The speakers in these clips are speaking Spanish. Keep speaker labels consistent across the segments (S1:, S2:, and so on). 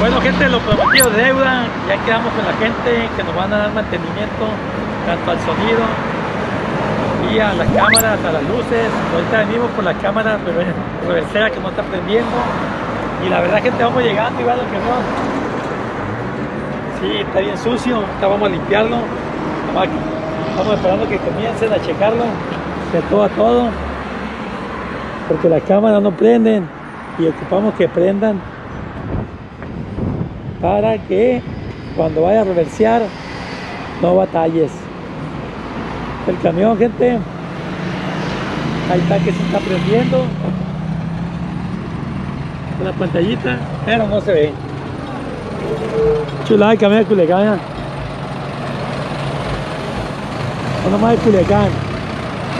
S1: Bueno gente, lo prometido de deuda, ya quedamos con la gente que nos van a dar mantenimiento tanto al sonido y a las cámaras, a las luces. Ahorita venimos por las cámaras, reversera que no está prendiendo. Y la verdad gente vamos llegando igual al camión. Sí, está bien sucio, ahorita vamos a limpiarlo. Vamos esperando que comiencen a checarlo de todo a todo. Porque las cámaras no prenden y ocupamos que prendan para que cuando vaya a reversear no batalles. El camión, gente, ahí está que se está prendiendo. La pantallita, pero no se ve. Chulada el camión de Culiacán. No nomás de Culiacán.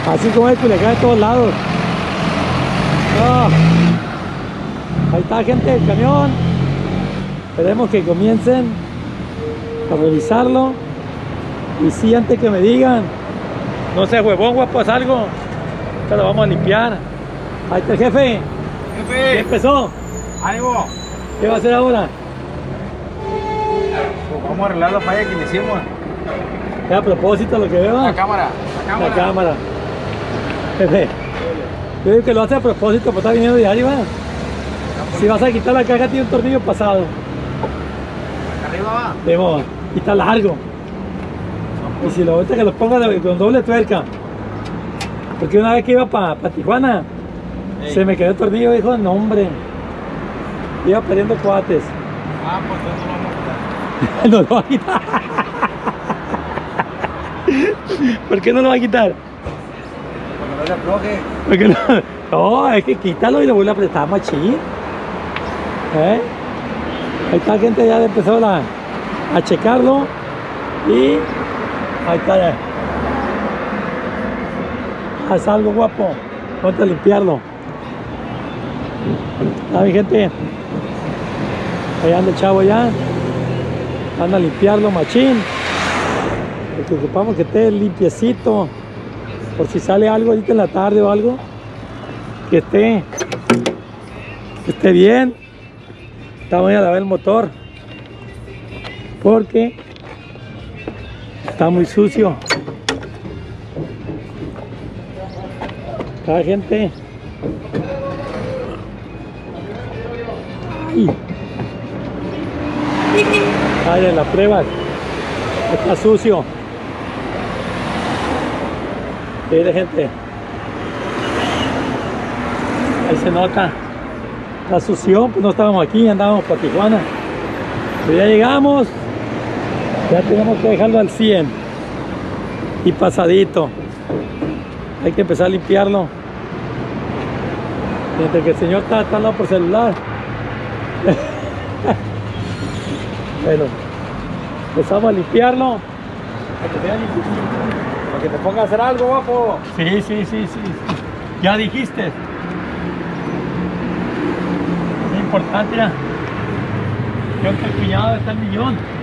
S1: Así como es Culiacán de todos lados. No. Ahí está gente del camión. Esperemos que comiencen a revisarlo. Y sí, antes que me digan, no sé, huevón, guapo, haz algo. Ahorita lo vamos a limpiar. Ahí está el jefe. ¿Ya
S2: Jefe,
S1: empezó?
S2: ánimo.
S1: ¿Qué va a hacer ahora?
S2: Pues vamos a arreglar la falla que le hicimos.
S1: Es a propósito lo que veo.
S2: La cámara. La
S1: La cámara. Jefe. Yo digo que lo hace a propósito, pues está viniendo de arriba. Si vas a quitar la caja, tiene un tornillo pasado.
S2: Arriba va.
S1: De moda. Y está largo. Y si lo ahorita que lo ponga de- con doble tuerca. Porque una vez que iba para Tijuana,
S2: Ey.
S1: se me quedó el tornillo dijo, no hombre. Iba perdiendo cuates.
S2: Ah, pues entonces lo vamos a quitar.
S1: no lo va a quitar. ¿Por qué no lo va a quitar?
S2: Cuando no le afloje.
S1: Porque no, no, es que quítalo y lo vuelve a apretar machín. ¿Eh? Ahí está gente ya empezó la- a checarlo y ahí está ya. Haz algo guapo, ponte a limpiarlo. ¿Está mi gente? Ahí anda el chavo ya. Anda a limpiarlo machín. Porque ocupamos que esté limpiecito por si sale algo ahorita en la tarde o algo, que esté, que esté bien. Está voy a lavar el motor porque está muy sucio. Cada gente. Ay. Ay, en la prueba. Está sucio. Mire gente. Ahí se nota. La sucio, pues no estábamos aquí, andábamos para Tijuana. Pero ya llegamos. Ya tenemos que dejarlo al 100. Y pasadito. Hay que empezar a limpiarlo. Mientras que el señor está, está hablando por celular. bueno. Empezamos a limpiarlo. Para que
S2: te ponga a hacer algo, guapo.
S1: Sí, sí, sí. sí. Ya dijiste. Importante. ya. Yo que el cuñado está el millón.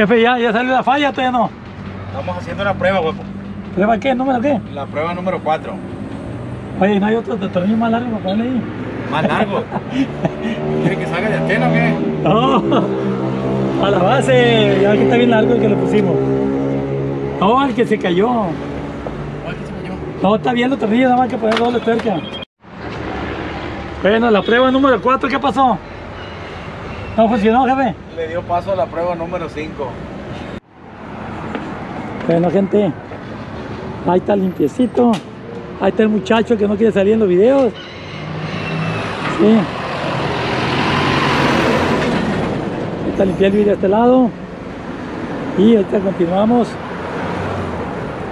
S1: Jefe, ya, ya salió la falla, todavía no.
S2: Estamos haciendo una prueba, guapo.
S1: ¿Prueba qué? ¿Número qué?
S2: La prueba número 4.
S1: Oye, ¿no hay otro tornillo más largo para ponerle ahí?
S2: Más largo. ¿Quiere que salga de antena o qué?
S1: No, a la base, ya que está bien largo el que le pusimos. No, el que se cayó.
S2: ¿Cuál que se cayó?
S1: No, está bien los tornillos, nada más que poner doble tuerca. Bueno, la prueba número 4, ¿qué pasó? ¿No funcionó, jefe?
S2: Le dio paso a la prueba número 5.
S1: Bueno, gente, ahí está limpiecito. Ahí está el muchacho que no quiere salir en los videos. Sí. Ahí Ahorita limpié el vidrio de este lado. Y ahorita continuamos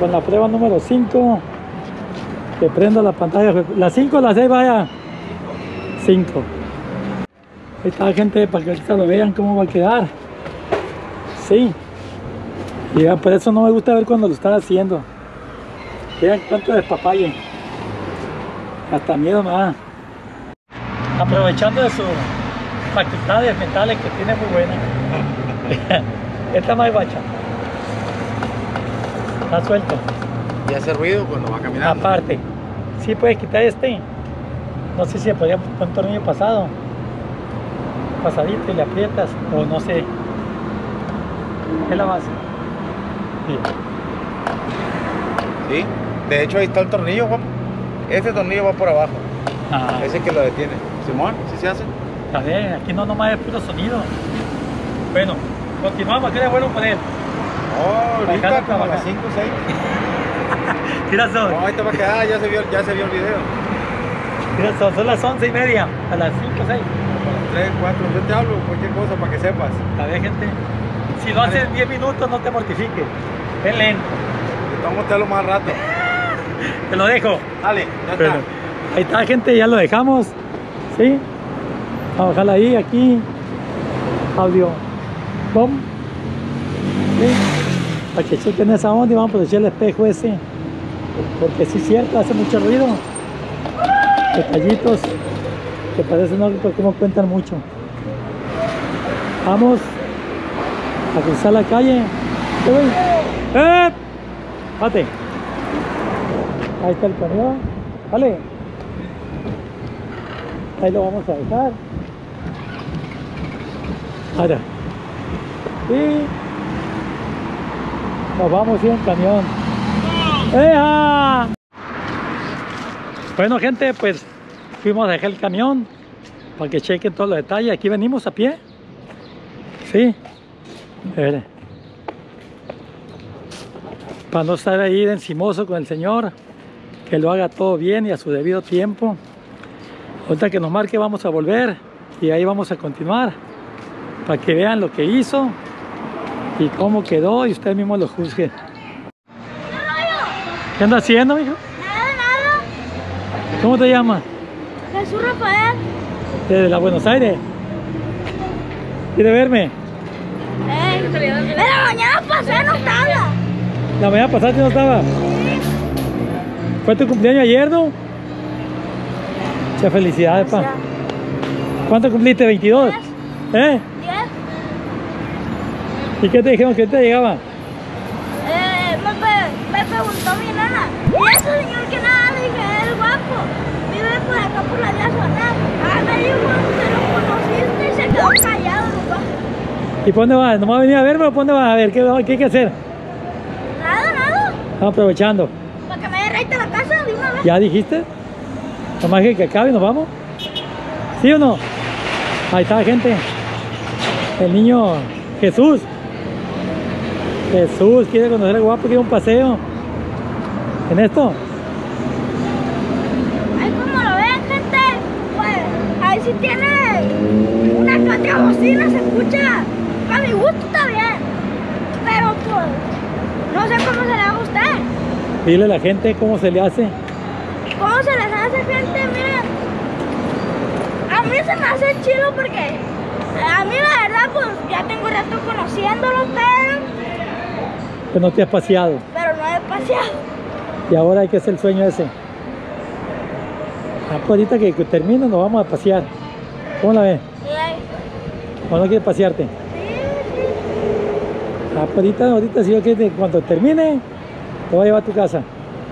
S1: con la prueba número 5. Que prendo la pantalla. ¿La 5 o la 6 vaya? 5. Ahí está gente para que ahorita lo vean cómo va a quedar. Sí. Y ya, por eso no me gusta ver cuando lo están haciendo. Vean cuánto despapalle. Hasta miedo me da. Aprovechando de sus facultades mentales que tiene muy buena. Esta más guacha. Está suelto.
S2: Y hace ruido cuando va caminando.
S1: Aparte, si puedes quitar este. No sé si se podría poner un tornillo pasado. Pasadito y le aprietas. O no sé. Es la base. Sí.
S2: Sí. De hecho ahí está el tornillo, guapo. Este tornillo va por abajo.
S1: Ah,
S2: Ese que lo detiene. Simón, ¿sí se hace?
S1: a ver, aquí no nomás es puro sonido. Bueno, continuamos. ¿Qué le vuelvo a poner?
S2: Oh, ahorita como a las 5 o 6.
S1: Mira, son,
S2: No, ahorita va a quedar, ya se vio, ya se vio el video.
S1: mira, son, son las once y media. A las 5 o 6.
S2: 3, 4, yo te hablo cualquier cosa para que sepas.
S1: A ver, gente. Si lo haces en 10 minutos, no te mortifiques. Es lento.
S2: Vamos a hacerlo más rato.
S1: Te lo dejo.
S2: Dale, ya está.
S1: Ahí está, gente, ya lo dejamos. ¿Sí? Vamos a bajarla ahí, aquí. Audio. ¿Sí? Para que chequen esa onda y vamos a aprovechar el espejo ese. Porque sí es cierto, hace mucho ruido. Detallitos que algo porque no cuentan mucho. Vamos a cruzar la calle. ¡Eh! Pate. Ahí está el camión. Vale. Ahí lo vamos a dejar. Ahora. Y nos vamos a ir en camión. ¡Eja! Bueno gente, pues fuimos a dejar el camión para que chequen todos los detalles. Aquí venimos a pie. Sí. Para no estar ahí de encimoso con el Señor, que lo haga todo bien y a su debido tiempo. Ahorita que nos marque vamos a volver y ahí vamos a continuar para que vean lo que hizo y cómo quedó y usted mismo lo juzgue. ¿Qué anda haciendo, hijo?
S3: Nada, nada.
S1: ¿Cómo te llamas?
S3: Jesús Rafael.
S1: Desde la Buenos Aires. ¿Quiere verme?
S3: Ey, pero mañana pasé no estaba.
S1: La mañana pasada no estaba. ¿Fue tu cumpleaños ayer, no? Muchas felicidades, pa. ¿Cuánto cumpliste? ¿22? ¿Eh? ¿Y qué te dijeron que te llegaba?
S3: Eh, me, preguntó mi nana. ¿Y ese señor que nada? Le dije, es guapo. Vive por acá por la vía zona. Ah, me dijo, ¿te lo conociste? Y se quedó callado, papá.
S1: ¿Y por dónde vas? ¿Nomás venir a verme o por dónde vas? A ver, ¿qué, qué hay que hacer?
S3: Nada, nada.
S1: Estamos aprovechando.
S3: Para que me dé reita la casa de una vez.
S1: ¿Ya dijiste? Nomás que, que acabe y nos vamos. ¿Sí o no? Ahí está, gente. El niño Jesús. Jesús quiere conocer al guapo, quiere un paseo. ¿En esto?
S3: Ay, como lo ven, gente. Pues, ahí sí tiene una otra bocina, se escucha. A mi gusto está bien. Pero pues, no sé cómo se le haga a usted.
S1: Dile a la gente cómo se le hace.
S3: ¿Cómo se les hace, gente? Miren. A mí se me hace chido porque a mí la verdad, pues ya tengo rato conociéndolo, pero,
S1: Que no te has paseado.
S3: pero no he paseado.
S1: Y ahora hay que hacer el sueño ese. Ah, pues ahorita que, que termine nos vamos a pasear. ¿Cómo la
S3: ahí,
S1: ¿O no quieres pasearte?
S3: sí, sí.
S1: Ah, pues ahorita, ahorita si yo quiero que cuando termine, te voy a llevar a tu casa.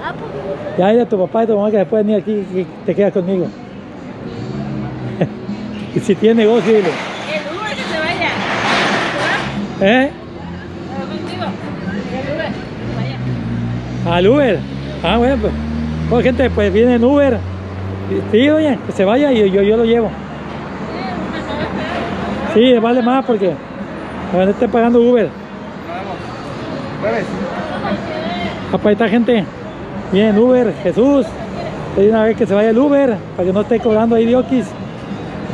S3: Ah, pues,
S1: Ya dile a tu papá y tu mamá que después venir aquí y te quedas conmigo. y si tiene negocio, dile.
S3: el Uber que se vaya.
S1: ¿Eh?
S3: contigo. El Uber, vaya.
S1: Al Uber. Ah, bueno, pues. Pues, gente, pues viene en Uber. Sí, oye, que se vaya y yo, yo lo llevo. Sí, vale más porque esté pagando Uber.
S2: Nos vemos. Jueves.
S1: Ahí está, gente. Bien, Uber, Jesús. Di una vez que se vaya el Uber para que no esté cobrando ahí diokis.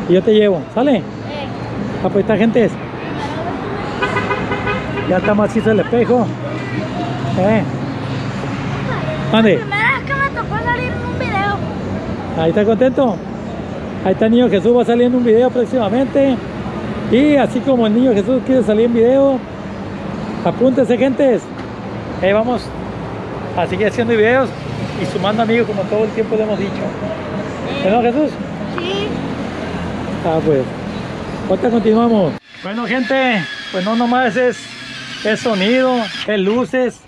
S1: Y yo te llevo, ¿sale?
S3: Eh,
S1: Ah, pues ahí está, gente. Ya está macizo el espejo. Eh. Mande.
S3: Primera vez que me tocó salir en un video.
S1: Ahí está contento. Ahí está el niño Jesús, va a salir en un video próximamente. Y así como el niño Jesús quiere salir en video, apúntense gentes. Ahí vamos a seguir haciendo videos y sumando amigos como todo el tiempo le hemos dicho. ¿No Jesús?
S3: Sí.
S1: Ah, pues. Ahorita continuamos. Bueno, gente, pues no nomás es, es sonido, es luces.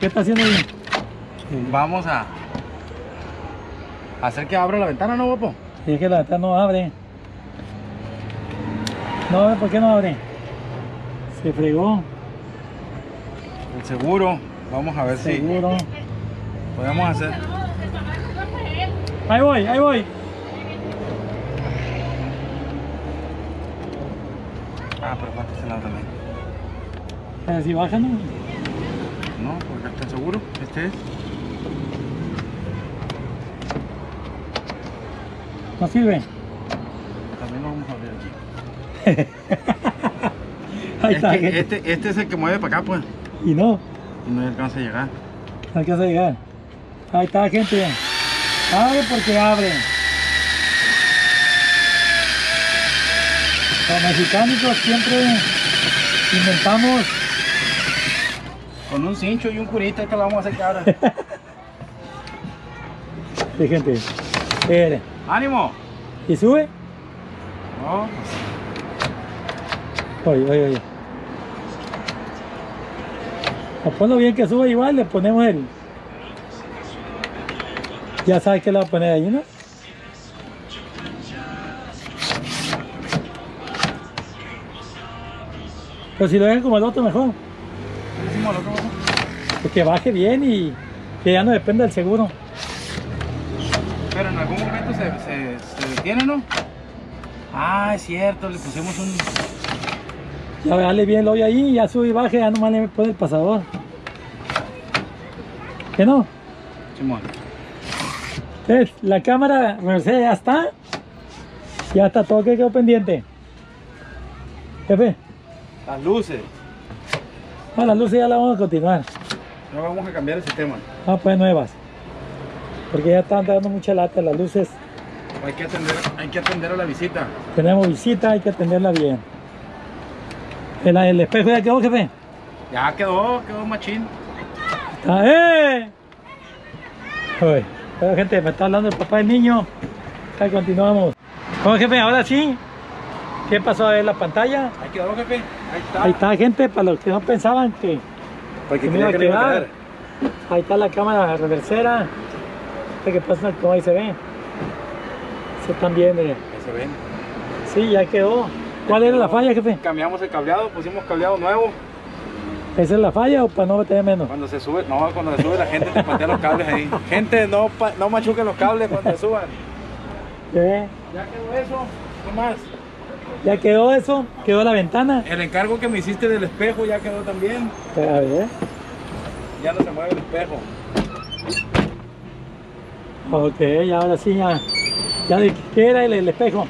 S1: ¿Qué está haciendo ahí?
S2: Vamos a hacer que abra la ventana, ¿no, guapo?
S1: Y es que la ventana no abre. No ¿por qué no abre? Se fregó,
S2: El seguro. Vamos a ver
S1: seguro.
S2: si podemos hacer.
S1: Ahí voy, ahí voy.
S2: Ah, pero falta este lado también.
S1: Ver si baja, ¿no?
S2: No, porque está seguro. Este es.
S1: No sirve.
S2: También lo vamos a abrir aquí.
S1: Ahí está,
S2: Este, este, este es el que mueve para acá, pues.
S1: Y no,
S2: Y no alcanza a llegar.
S1: no alcanza a llegar. Ahí está, gente. Abre porque abre. Los mexicánicos siempre inventamos.
S2: Con un cincho y un curita, que lo vamos a hacer abra.
S1: Sí, gente.
S2: ¡Ánimo!
S1: ¿Y sube?
S2: No,
S1: Oye, oye, oye. O ponlo bien que sube igual, le ponemos el. Ya sabes que le va a poner ahí, ¿no? Pero si lo dejan como el otro, mejor.
S2: ¿qué hicimos lo?
S1: Pues que baje bien y que ya no dependa del seguro.
S2: Pero en algún momento se, se detiene, ¿no? Ah, es cierto, le pusimos un.
S1: Ya dale bien el hoyo ahí, ya sube y baje, ya nomás le pone el pasador. ¿Que no?
S2: Simón.
S1: Entonces, la cámara reversa ya está. Ya está todo que quedó pendiente. Jefe,
S2: Las luces.
S1: a las luces ya la vamos a continuar.
S2: No vamos a cambiar el sistema.
S1: Vamos a poner nuevas. Porque ya están dando mucha lata las luces.
S2: Hay que atender, hay que atender a la visita.
S1: Tenemos visita, hay que atenderla bien. El, el espejo ya quedó, jefe.
S2: Ya quedó, quedó machín.
S1: Está, ¡Eh! Uy, bueno, gente, me está hablando el papá del niño. Ahí continuamos. ¿Cómo, jefe? Ahora sí. ¿Qué pasó a ver la pantalla?
S2: Ahí quedó, jefe. Ahí está.
S1: Ahí está, gente, para los que no pensaban que
S2: Porque
S1: que me iba a quedar. Ahí está la cámara reversera. Este que pasa como ahí se ve. Se están viendo.
S2: Ahí se ven.
S1: Sí, ya quedó. ¿Cuál era la falla, jefe?
S2: Cambiamos el cableado, pusimos cableado nuevo.
S1: ¿Esa es la falla o para no tener menos?
S2: Cuando se sube, no, cuando se sube la gente te patea los cables ahí. Gente, no, pa- no machuquen los cables cuando se suban.
S1: ¿Qué?
S2: Ya quedó eso. ¿Qué más?
S1: Ya quedó eso, quedó la ventana.
S2: El encargo que me hiciste del espejo ya quedó también.
S1: A ver.
S2: Ya no se mueve el espejo.
S1: Ok, ahora sí ya. ya de- ¿Qué era el, el espejo?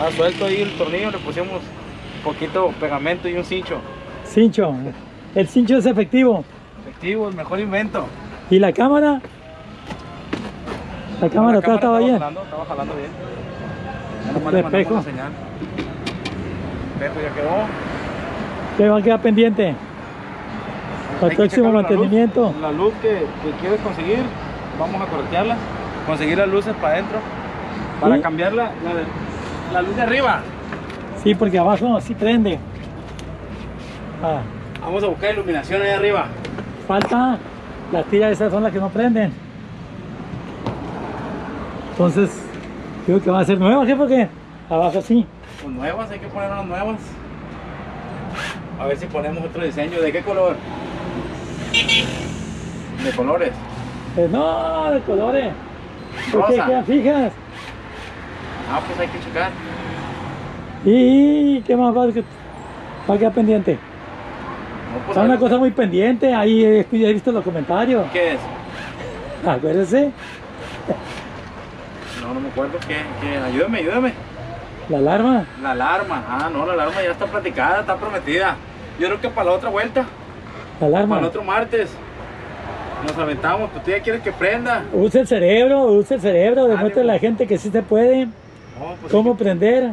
S2: Estaba suelto ahí el tornillo, le pusimos un poquito pegamento y un cincho.
S1: Cincho. El cincho es efectivo.
S2: Efectivo, el mejor invento.
S1: ¿Y la cámara? La cámara,
S2: La
S1: estaba bien.
S2: Jalando, estaba jalando bien. Ya nomás
S1: El
S2: le mandamos
S1: espejo.
S2: señal. El espejo ya quedó.
S1: ¿Qué va a quedar pendiente? Para el próximo
S2: checarle la luz.
S1: mantenimiento.
S2: La luz, que, que quieres conseguir, vamos a corretearla. Conseguir las luces para adentro. Para
S1: ¿Sí?
S2: cambiar la, la, la luz de arriba.
S1: Sí, porque abajo sí prende. Ah,
S2: Vamos a buscar iluminación ahí arriba.
S1: falta las tiras esas son las que no prenden. Entonces, creo que van a ser nuevas, jefe, porque abajo sí.
S2: Pues nuevas, hay que poner unas nuevas. A ver si ponemos otro diseño. ¿De qué color? De colores.
S1: Eh, no, de colores. ¿Por qué
S2: Rosa.
S1: quedan fijas?
S2: Ah, pues hay que checar.
S1: ¿Y qué más va, que- va a quedar pendiente?
S2: No, pues,
S1: Está una cosa muy pendiente, ahí he, he visto los comentarios.
S2: ¿Qué es?
S1: Acuérdese,
S2: No, no me acuerdo. ¿Qué? ¿Qué? Ayúdame, ayúdame.
S1: la alarma.
S2: La alarma. Ah, no, la alarma ya está platicada, está prometida. Yo creo que para la otra vuelta,
S1: La alarma.
S2: para el otro martes, nos aventamos. Pues tú ya quieres que prenda.
S1: Use el cerebro, use el cerebro, demuestre a la gente que sí se puede.
S2: No, pues
S1: ¿Cómo
S2: hay, que,
S1: prender?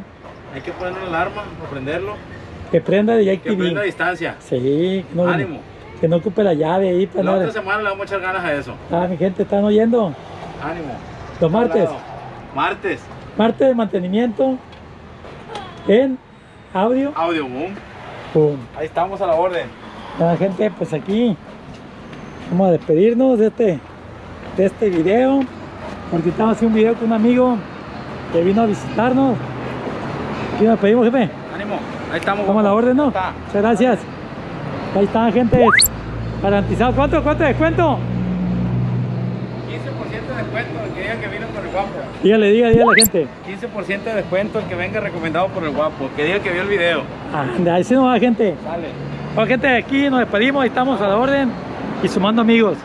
S2: hay que poner una alarma para prenderlo.
S1: Que prenda de Jack
S2: Que prenda a distancia.
S1: Sí, no,
S2: Ánimo.
S1: que no ocupe la llave ahí para
S2: La
S1: no-
S2: otra semana le vamos a echar ganas a eso.
S1: Ah, mi gente, ¿están oyendo?
S2: Ánimo.
S1: Los martes.
S2: Martes.
S1: Martes de mantenimiento en audio.
S2: Audio boom.
S1: Pum.
S2: Ahí estamos a la orden.
S1: La gente, pues aquí vamos a despedirnos de este, de este video. Porque estamos haciendo un video con un amigo que vino a visitarnos. Y nos despedimos, jefe.
S2: Ánimo. Ahí estamos.
S1: Vamos a la orden, ¿no?
S2: Está.
S1: Muchas gracias. Ahí están, gente. Garantizado. ¿Cuánto, cuánto descuento?
S2: 15% de descuento el que diga que vino por el guapo.
S1: Dígale, dígale a la gente.
S2: 15% de descuento el que venga recomendado por el guapo. Que diga que vio el video.
S1: Anda, ahí sí nos va, gente.
S2: Sale.
S1: Bueno, gente, aquí nos despedimos. Ahí estamos a la orden y sumando amigos.